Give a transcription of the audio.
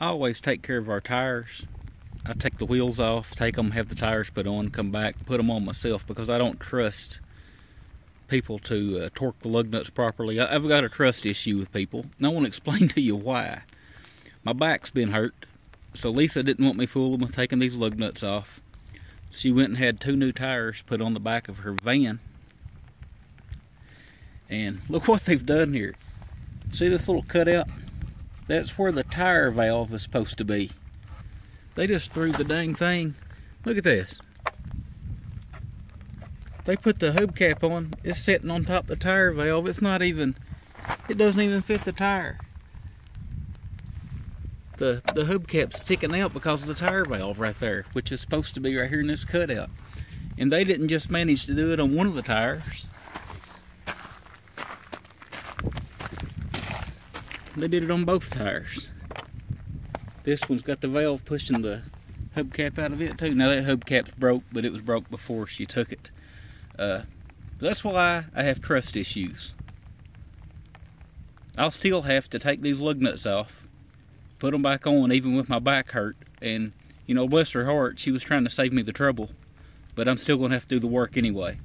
I always take care of our tires. I take the wheels off, take them, have the tires put on, come back, put them on myself because I don't trust people to uh, torque the lug nuts properly. I, I've got a trust issue with people, and I want to explain to you why. My back's been hurt, so Lisa didn't want me fooling with taking these lug nuts off. She went and had two new tires put on the back of her van. And look what they've done here. See this little cutout? That's where the tire valve is supposed to be. They just threw the dang thing. Look at this. They put the hubcap on. It's sitting on top of the tire valve. It's not even, it doesn't even fit the tire. The, the hubcap's sticking out because of the tire valve right there, which is supposed to be right here in this cutout. And they didn't just manage to do it on one of the tires. They did it on both tires. This one's got the valve pushing the hubcap out of it too. Now that hubcap's broke, but it was broke before she took it. Uh, that's why I have trust issues. I'll still have to take these lug nuts off, put them back on, even with my back hurt. And, you know, bless her heart, she was trying to save me the trouble. But I'm still going to have to do the work anyway.